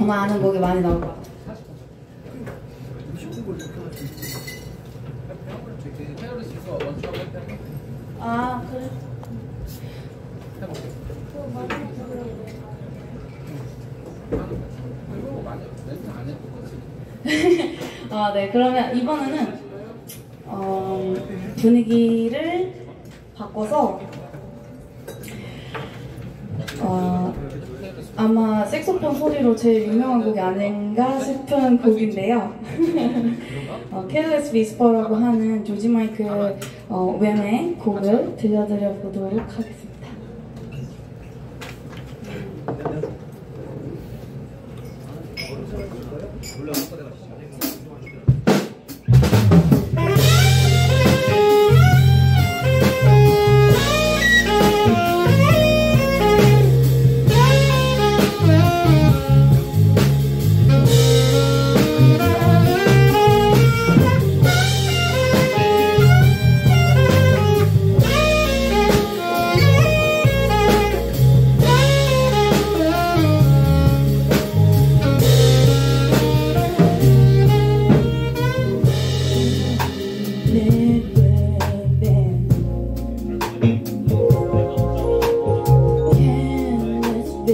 아마 아는 곡이 많이 나올 것 같아요. 아 그래? 아, 네. 그러면 이번에는 어, 분위기를 바꿔서 어, 아마 색소폰 소리로 제일 유명한 곡이 아닌가 싶은 곡인데요. 어, Careless Whisper라고 하는 조지 마이클 어, 웸의 곡을 들려드려 보도록 하겠습니다.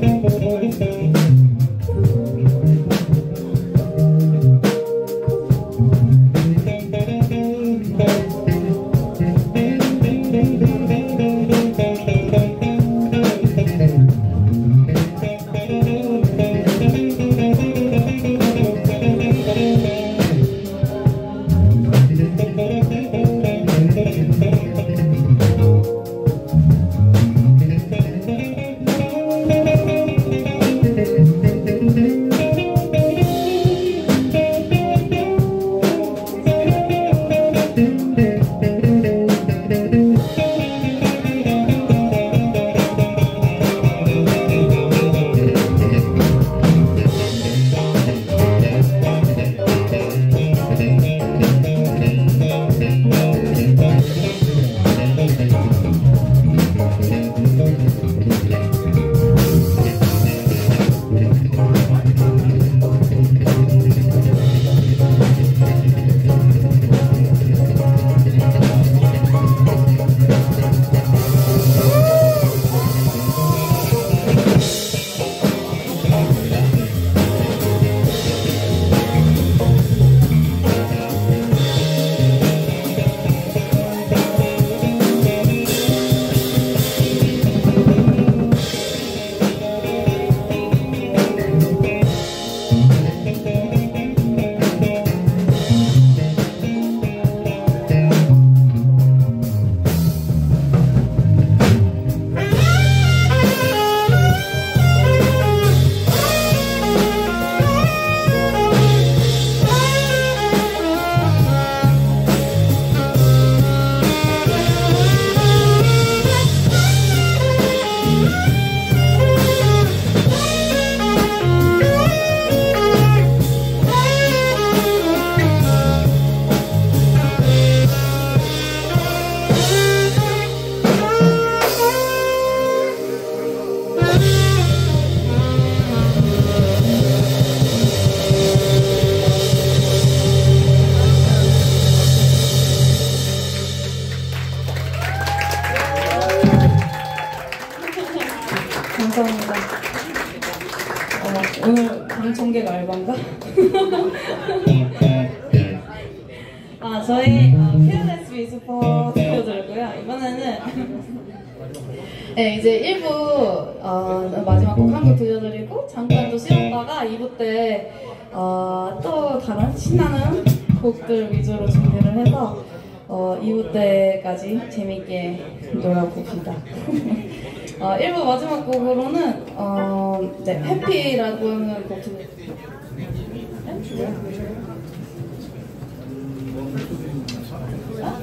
Música 관객 알바인가? 아 저희 어, Fearless Whisper 들려드렸고요. 이번에는 네 이제 1부 어, 마지막 곡 한 곡 들려드리고 잠깐 또 쉬었다가 2부 때 어, 또 다른 신나는 곡들 위주로 준비를 해서 어, 2부 때까지 재밌게 놀아봅시다. 어, 1부 마지막 곡으로는 어, 네, 해피라고 하는 곡 아?